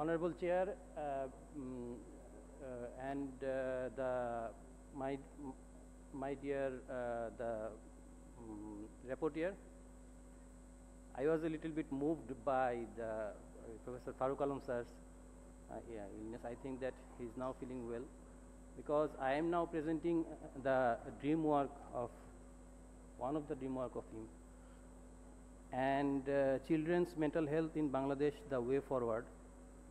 Honorable Chair uh, mm, uh, and uh, the my my dear the um, I was a little bit moved by the Professor Farooq Alam sir's yeah, illness. I think that he is now feeling well because I am now presenting the dream work of one of the dream work of him and uh, children's mental health in Bangladesh, the way forward.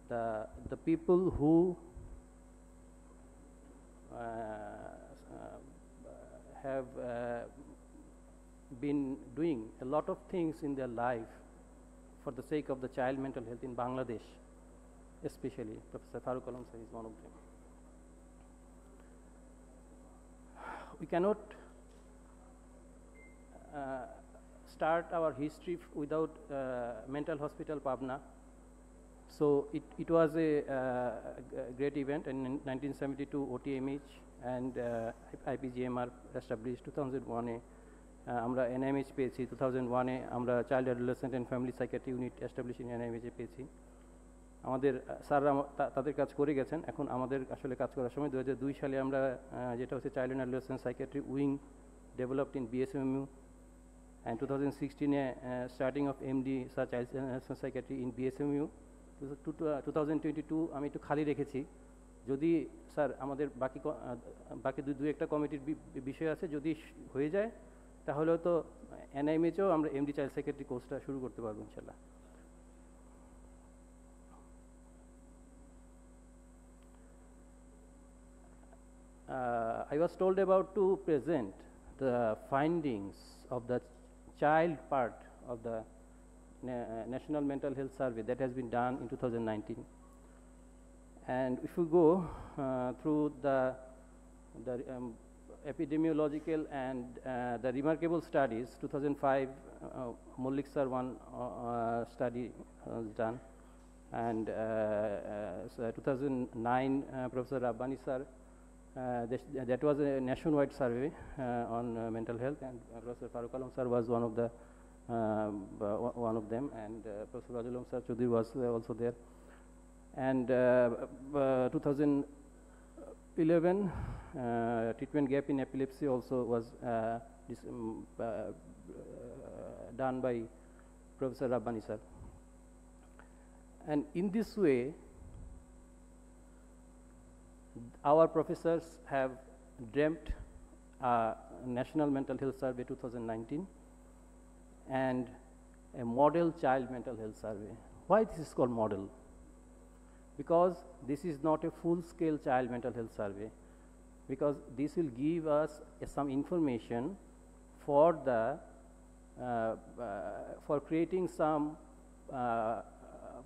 The, the people who uh, uh, have uh, been doing a lot of things in their life for the sake of the child mental health in Bangladesh, especially Professor Farooq Alam sir is one of them. We cannot uh, start our history without uh, mental hospital Pabna. So it, it was a, uh, g- great event in 1972 OTMH and uh, IPGMR established 2001 এ আহ, আমরা এনএমএইচ পেয়েছি। Two thousand ওয়ানে আমরা child adolescent and family psychiatry unit establish in আমাদের স্যাররা তাদের কাজ করে গেছেন। এখন আমাদের আসলে কাজ করার সময় দু হাজার দুই সালে আমরা যেটা হচ্ছে child and adolescent psychiatry wing developed in BSMU and 2016 uh, starting of MD such as uh, psychiatry in BSMU to- to- to, uh, 2022 আমি একটু খালি রেখেছি। যদি স্যার আমাদের বাকি বাকি দু দু একটা কমিটির বিষয় আছে যদি হয়ে যায় তাহলে তো এনআইএমএচও আমরা এমডি চাইল্ড সেক্রেটারি কোর্সটা শুরু করতে পারব ইনশাল্লাহ I was told about to present the findings of the child part of the Na- uh, National Mental Health Survey that has been done in 2019. And if we go uh, through the, the um, epidemiological and uh, the remarkable studies, 2005, uh, Mullik sir one uh, uh, study was done, and uh, so 2009, uh, Professor Rabbani sir that was a nationwide survey on mental health, and Professor Farooq Alam sir was one of the one of them, and uh, Professor Rajulam sir Choudhury was uh, also there. And uh, uh, 2011, uh, treatment gap in epilepsy also was uh, um, uh, uh, done by Professor Rabbani sir. And in this way, our professors have dreamt National Mental Health Survey 2019 and a model child mental health survey. Why this is called model? Because this is not a full-scale child mental health survey, because this will give us uh, some information for the uh, uh, for creating some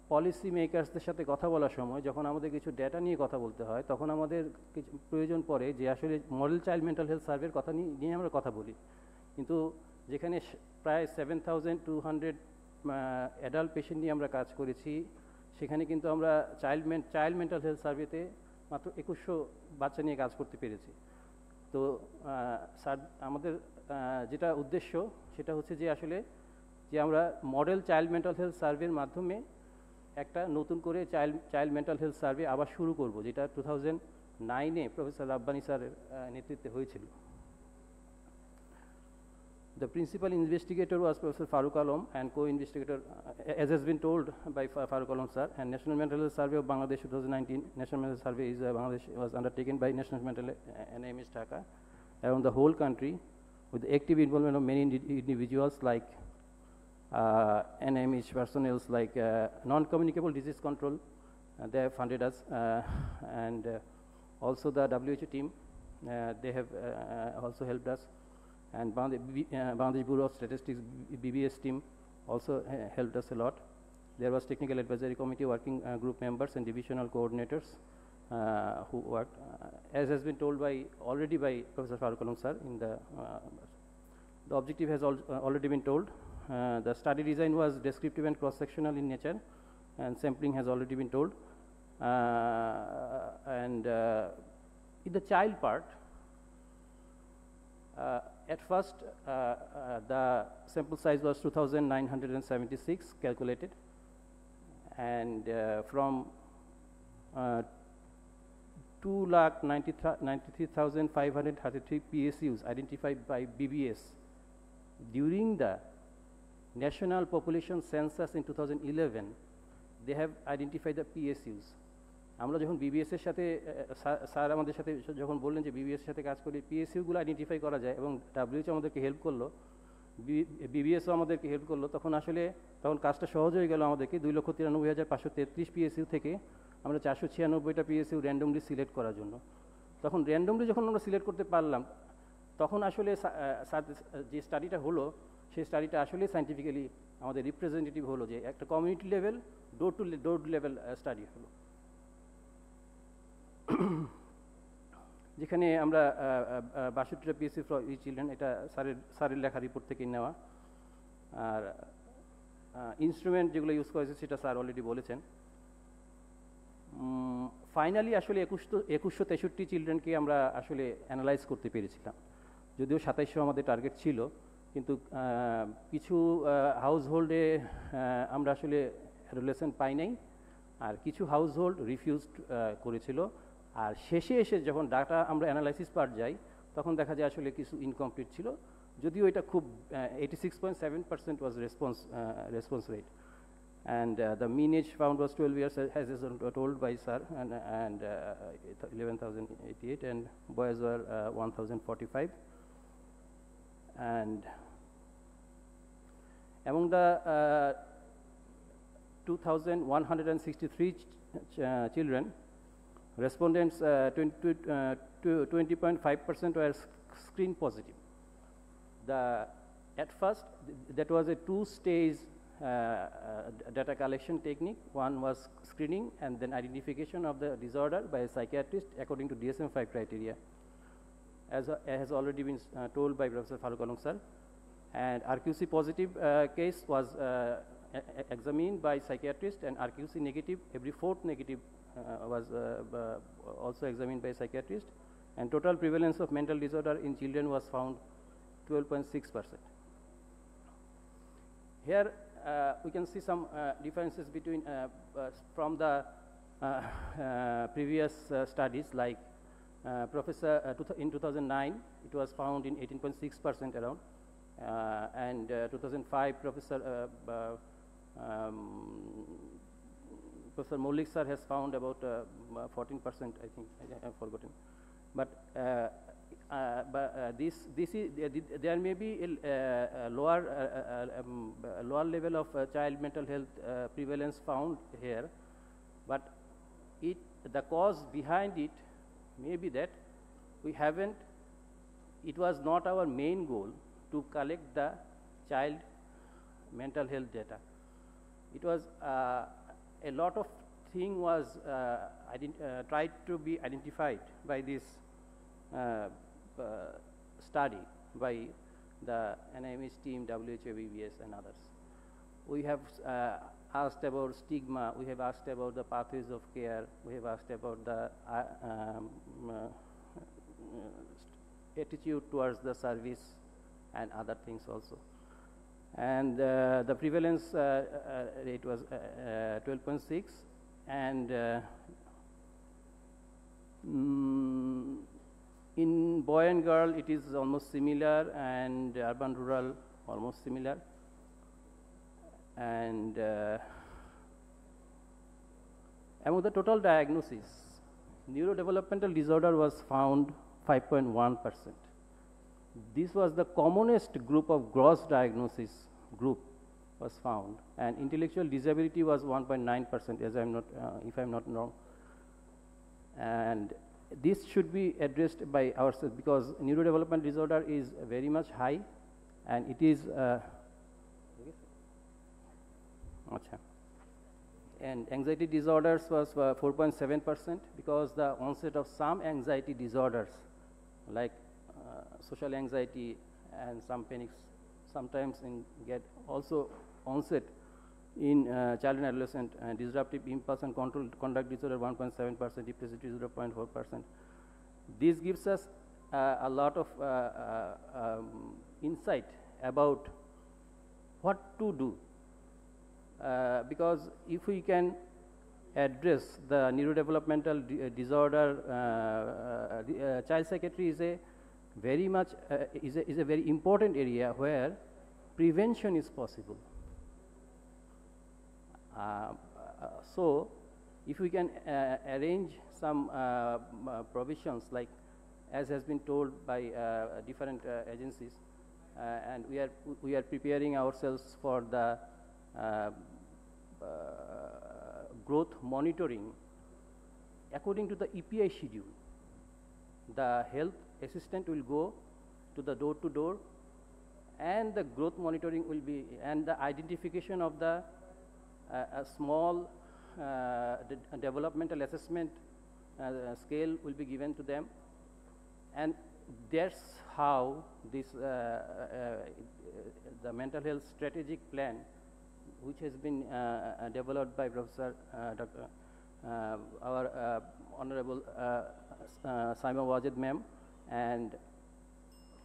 policy মেকার্সদের সাথে কথা বলার সময় যখন আমাদের কিছু data নিয়ে কথা বলতে হয় তখন আমাদের প্রয়োজন পড়ে যে আসলে মডেল চাইল্ড মেন্টাল হেলথ সার্ভের কথা নিয়ে আমরা কথা বলি কিন্তু যেখানে প্রায় seven thousand two hundred adult patient নিয়ে আমরা কাজ করেছি। সেখানে কিন্তু আমরা child men child mental health সার্ভেতে মাত্র একুশশো বাচ্চা নিয়ে কাজ করতে পেরেছি। তো স্যার আমাদের যেটা উদ্দেশ্য সেটা হচ্ছে যে আসলে যে আমরা মডেল চাইল্ড মেন্টাল হেলথ সার্ভের মাধ্যমে একটা নতুন করে child child mental health survey আবার শুরু করব, যেটা টু থাউজেন্ড নাইনে প্রফেসর রাব্বানি স্যারের নেতৃত্বে হয়েছিল। The principal investigator was Professor Farooq Alam and co-investigator, uh, as has been told by Fa- Farooq Alam sir, and National Mental Health Survey of Bangladesh 2019, National Mental Health Survey is uh, Bangladesh was undertaken by National Mental uh, NIMH Dhaka around the whole country with the active involvement of many indi- individuals like uh, NIMH personnel like uh, non-communicable disease control, uh, they have funded us, uh, and also the WHO team, they have also helped us and Bangladesh, uh, Bureau of Statistics BBS team also uh, helped us a lot. There was technical advisory committee working uh, group members and divisional coordinators who worked, as has been told by already by Professor Farooq sir in the. The objective has al- already been told. Uh, the study design was descriptive and cross-sectional in nature, and sampling has already been told. Uh, and uh, in the child part, at first, uh, uh, the sample size was 2,976 calculated, and uh, from uh, 2 lakh 93,533 PSUs identified by BBS during the national population census in 2011 they have identified the PSUs আমরা যখন BBS এর সাথে sir আমাদের সাথে যখন বললেন যে BBS এর সাথে কাজ করি পিএসইউগুলো আইডেন্টিফাই করা যায় এবং ডাব্লিউএইচ আমাদেরকে হেল্প করল বিবিএসও আমাদেরকে হেল্প করল, তখন আসলে তখন কাজটা সহজ হয়ে গেল আমাদেরকে দুই লক্ষ তিরানব্বই হাজার পাঁচশো তেত্রিশ পিএসইউ থেকে আমরা চারশো ছিয়ানব্বইটা পিএসইউ র্যান্ডমলি সিলেক্ট করার জন্য। তখন র্যান্ডমলি যখন আমরা সিলেক্ট করতে পারলাম, তখন আসলে যে স্টাডিটা হলো, সেই স্টাডিটা আসলে সাইন্টিফিক্যালি আমাদের রিপ্রেজেন্টেটিভ হলো যে একটা community level door to door level study হলো। যেখানে আমরা বাষট্টিটা পিএসসি ফর ই চিলড্রেন এটা স্যারের স্যারের লেখা রিপোর্ট থেকে নেওয়া। আর ইনস্ট্রুমেন্ট যেগুলো ইউজ করেছে সেটা স্যার অলরেডি বলেছেন। ফাইনালি আসলে একুশশো একুশশো তেষট্টি চিলড্রেনকে আমরা আসলে অ্যানালাইজ করতে পেরেছিলাম। যদিও সাতাইশশো আমাদের টার্গেট ছিল, কিন্তু কিছু হাউস হোল্ডে আমরা আসলে রিলেশন পাই নাই। আর কিছু হাউস হোল্ড রিফিউজড করেছিল। আর শেষে এসে যখন ডাটা আমরা অ্যানালাইসিস পার্ট যাই তখন দেখা যায় আসলে কিছু ইনকমপ্লিট ছিল যদিও এটা খুব eighty six point seven percent was response response rate and uh, the mean age found was 12 years as is told by sir and, and uh, 11,088 and boys were uh, 1,045 and among the uh, 2,163 ch uh, children respondents 20.5% uh, were screen positive the at first th that was a two stage uh, uh, data collection technique. One was screening and then identification of the disorder by a psychiatrist according to DSM-5 criteria, as uh, has already been told by Professor Farooq Alam. And RQC positive case was examined by psychiatrist and RQC negative, every fourth negative Uh, was uh, also examined by psychiatrist. And total prevalence of mental disorder in children was found 12.6 percent. Here uh, we can see some uh, differences between uh, from the uh, previous studies like Professor in 2009 it was found in 18.6 percent around and 2005 Professor um, Professor Mollik sir has found about 14 percent I think I have forgotten. But uh, but uh, this this is there may be a, a lower uh, um, a lower level of child mental health prevalence found here but it the cause behind it may be that we haven't it was not our main goal to collect the child mental health data. It was a lot of thing was tried to be identified by this uh, uh, study by the NIMH team, WHO, and others. We have uh, asked about stigma, we have asked about the pathways of care, we have asked about the uh, um, attitude towards the service and other things also. And uh, the prevalence uh, uh, rate was 12.6 and mm, in boy and girl, it is almost similar, and urban rural almost similar. And uh, among the total diagnosis, neurodevelopmental disorder was found 5.1 percent. This was the commonest group of gross diagnosis group was found, and intellectual disability was 1.9 percent, as I'm not, uh, if I'm not wrong. And this should be addressed by ourselves because neurodevelopment disorder is very much high and it is uh, and anxiety disorders was 4.7 uh, percent because the onset of some anxiety disorders like social anxiety and some panics sometimes in get also onset in uh, child and adolescent uh, disruptive impulse and control conduct disorder 1.7 percent, depressive 0.4 percent. This gives us uh, a lot of uh, uh, um, insight about what to do uh, because if we can address the neurodevelopmental di- disorder. Child psychiatry is a very much uh, is, a, is a very important area where prevention is possible. Uh, uh, so, if we can uh, arrange some uh, provisions like as has been told by different agencies, and we are we are preparing ourselves for the growth monitoring according to the EPI schedule. The health assistant will go to the door to door and the growth monitoring will be and the identification of the uh, small uh, de- developmental assessment uh, scale will be given to them and that's how this uh, uh, the mental health strategic plan which has been uh, developed by professor Dr. Our honorable uh, S- Saima Wazed ma'am and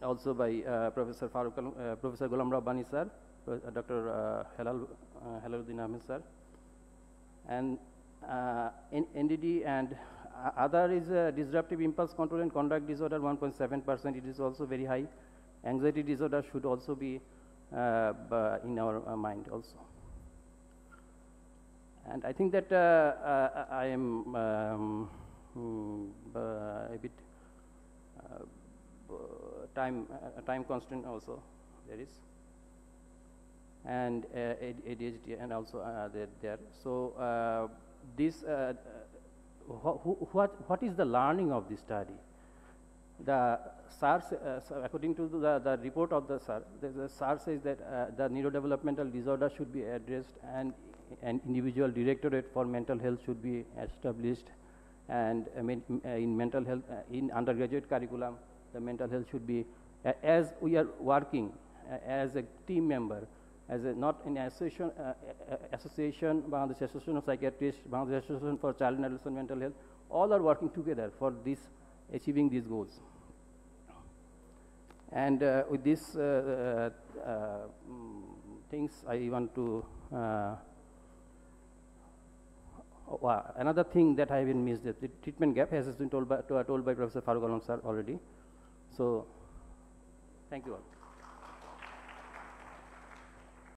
also by uh, Professor Farooq uh, Professor Ghulam Rabbani sir, uh, Dr. Uh, Halal uh, Helal Uddin Ahmed sir, and uh, NDD and uh, other is uh, disruptive impulse control and conduct disorder 1.7 percent. It is also very high. Anxiety disorder should also be uh, in our uh, mind also. And I think that uh, uh, I am um, mm, uh, a bit uh, time uh, time constant also there is and uh, ADHD and also uh, there, there. So uh, this uh, wh- wh- what what is the learning of this study? The SAR, uh, according to the, the report of the SAR, the, the SAR says that uh, the neurodevelopmental disorder should be addressed and an individual directorate for mental health should be established and uh, in mental health, uh, in undergraduate curriculum, the mental health should be, uh, as we are working as a team member, as a, not in association, uh, association, Bangladesh Association of Psychiatrists, Bangladesh Association for Child and Adolescent Mental Health, all are working together for this, achieving these goals. And uh, with these uh, uh, mm, things, I want to. Oh, wow, another thing that I have been missed, the treatment gap has been told by, told by Professor Farooq Alam sir already. So, thank you all.